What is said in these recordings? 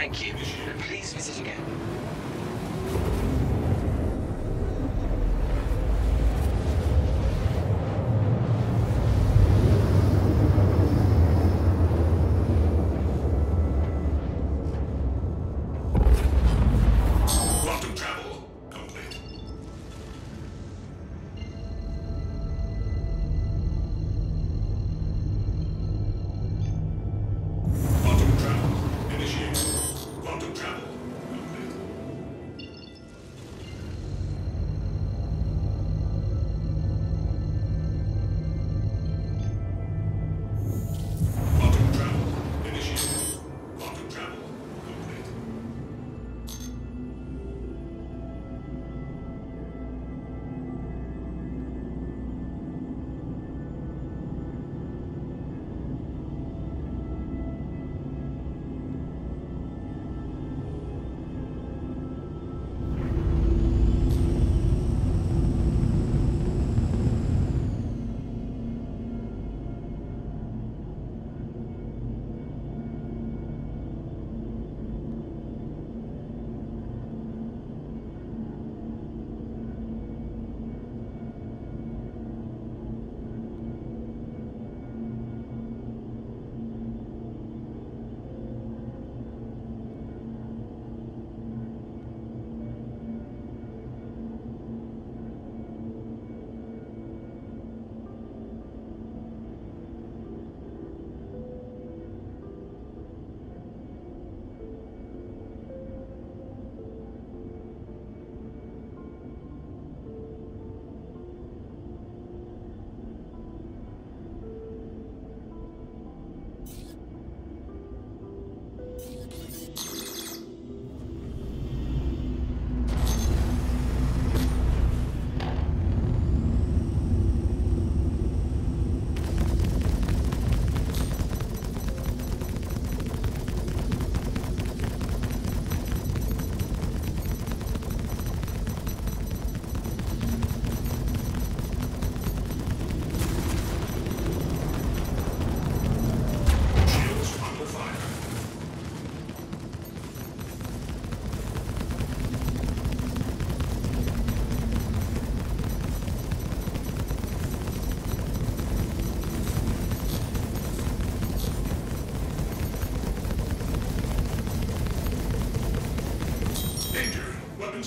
Thank you. Please visit again.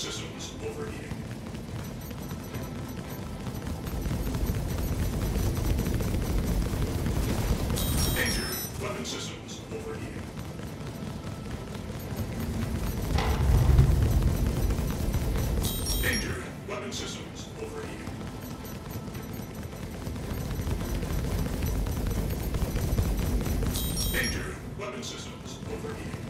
Systems overheating. Danger. Weapon systems overheating. Danger. Weapon systems overheating. Danger. Weapon systems overheating.